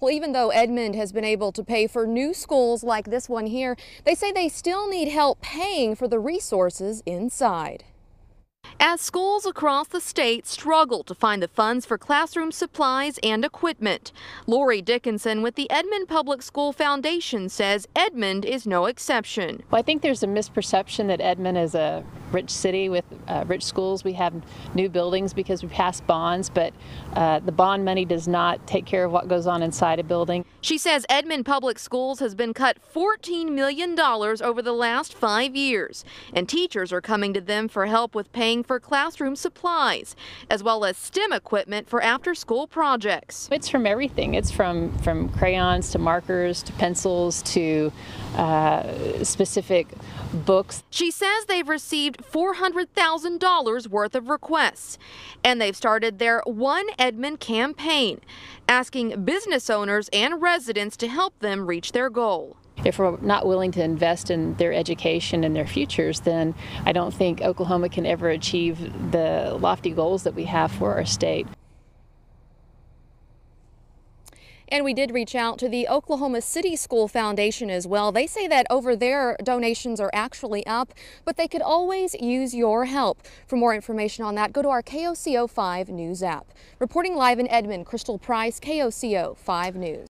Well, even though Edmond has been able to pay for new schools like this one here, they say they still need help paying for the resources inside. As schools across the state struggle to find the funds for classroom supplies and equipment, Lori Dickinson with the Edmond Public School Foundation says Edmond is no exception. Well, I think there's a misperception that Edmond is a rich city with uh, rich schools. We have new buildings because we passed bonds, but uh, the bond money does not take care of what goes on inside a building. She says Edmond Public Schools has been cut $14 million over the last five years, and teachers are coming to them for help with paying for classroom supplies, as well as STEM equipment for after-school projects. It's from everything. It's from, from crayons to markers to pencils to uh, specific books. She says they've received $400,000 worth of requests, and they've started their One Edmond campaign, asking business owners and residents to help them reach their goal if we're not willing to invest in their education and their futures, then I don't think Oklahoma can ever achieve the lofty goals that we have for our state. And we did reach out to the Oklahoma City School Foundation as well. They say that over there donations are actually up, but they could always use your help. For more information on that, go to our KOCO 5 News app. Reporting live in Edmond, Crystal Price, KOCO 5 News.